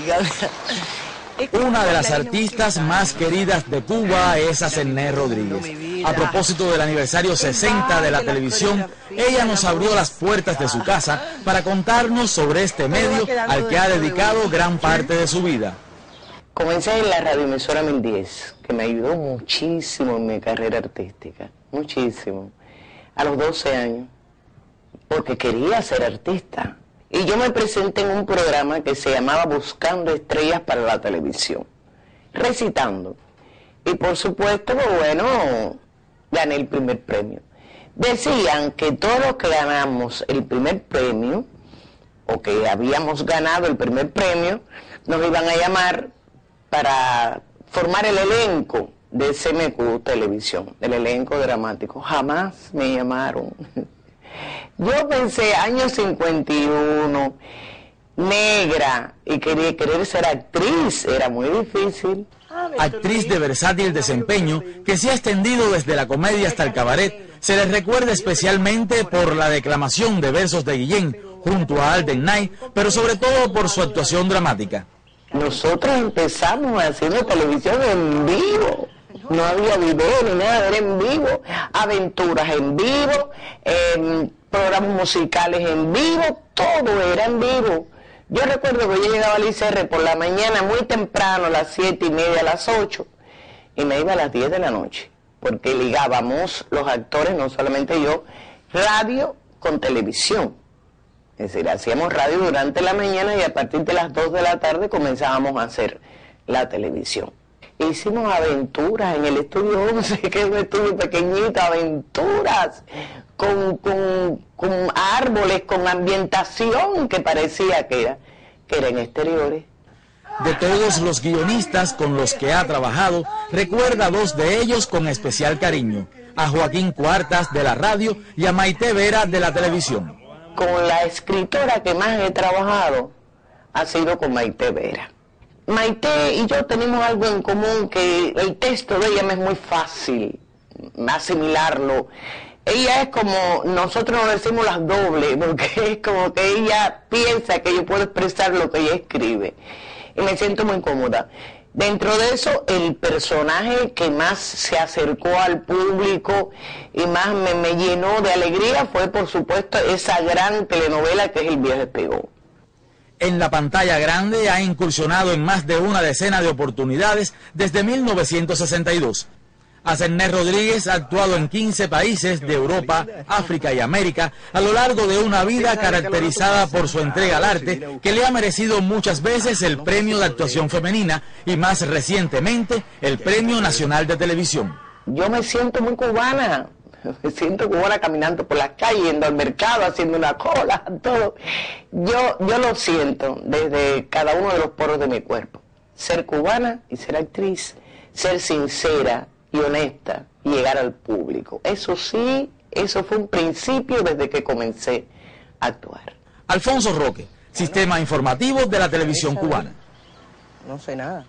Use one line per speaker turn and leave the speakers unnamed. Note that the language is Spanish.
Una de las artistas más queridas de Cuba es Asené Rodríguez. A propósito del aniversario 60 de la televisión, ella nos abrió las puertas de su casa para contarnos sobre este medio al que ha dedicado gran parte de su vida.
Comencé en la radioemisora 1010, que me ayudó muchísimo en mi carrera artística, muchísimo, a los 12 años, porque quería ser artista. Y yo me presenté en un programa que se llamaba Buscando Estrellas para la Televisión, recitando. Y por supuesto, pues bueno, gané el primer premio. Decían que todos los que ganamos el primer premio, o que habíamos ganado el primer premio, nos iban a llamar para formar el elenco de CMQ Televisión, el elenco dramático. Jamás me llamaron. Yo pensé, año 51, negra, y quería querer ser actriz, era muy difícil.
Actriz de versátil desempeño que se ha extendido desde la comedia hasta el cabaret, se le recuerda especialmente por la declamación de versos de Guillén junto a Alden Knight, pero sobre todo por su actuación dramática.
Nosotros empezamos haciendo televisión en vivo. No había video ni nada, era en vivo. Aventuras en vivo, em, programas musicales en vivo, todo era en vivo. Yo recuerdo que yo llegaba al ICR por la mañana muy temprano, a las siete y media, a las 8, y me iba a las 10 de la noche, porque ligábamos los actores, no solamente yo, radio con televisión. Es decir, hacíamos radio durante la mañana y a partir de las 2 de la tarde comenzábamos a hacer la televisión. Hicimos aventuras en el estudio 11, que es un estudio pequeñito, aventuras con, con, árboles, con ambientación que parecía que era, que era en exteriores.
De todos los guionistas con los que ha trabajado, recuerda dos de ellos con especial cariño, a Joaquín Cuartas de la radio y a Maite Vera de la televisión
con la escritora que más he trabajado ha sido con Maite Vera. Maite y yo tenemos algo en común que el texto de ella me es muy fácil asimilarlo. Ella es como, nosotros nos decimos las dobles, porque es como que ella piensa que yo puedo expresar lo que ella escribe. Y me siento muy cómoda. Dentro de eso, el personaje que más se acercó al público y más me, llenó de alegría fue, por supuesto, esa gran telenovela que es El Viejo Espigón.
En la pantalla grande ha incursionado en más de una decena de oportunidades desde 1962. Asenné Rodríguez ha actuado en 15 países de Europa, África y América a lo largo de una vida caracterizada por su entrega al arte que le ha merecido muchas veces el Premio de Actuación Femenina y más recientemente el Premio Nacional de Televisión.
Yo me siento muy cubana, me siento cubana caminando por la calle, yendo al mercado, haciendo una cola, todo. Yo, yo lo siento desde cada uno de los poros de mi cuerpo. Ser cubana y ser actriz, ser sincera, y honesta y llegar al público. Eso sí, eso fue un principio desde que comencé a actuar.
Alfonso Roque, Sistema Informativo de la Televisión Cubana.
No sé nada.